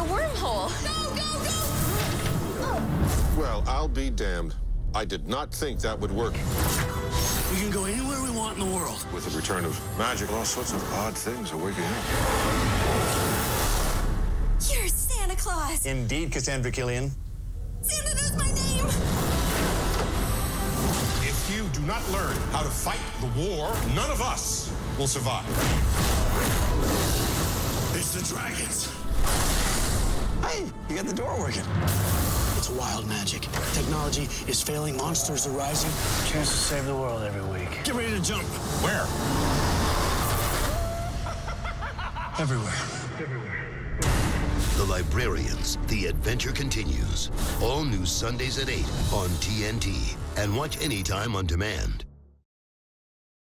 a wormhole. Go, go, go! Well, I'll be damned. I did not think that would work. We can go anywhere we want in the world. With the return of magic, all sorts of odd things are waking up. You're Santa Claus. Indeed, Cassandra Cillian. Santa knows my name. If you do not learn how to fight the war, none of us will survive. It's the dragons. Hey, you got the door working. It's wild magic. Technology is failing, monsters are rising. Chance to save the world every week. Get ready to jump. Where? Everywhere. Everywhere. The Librarians, The Adventure Continues. All new Sundays at 8 on TNT. And watch anytime on demand.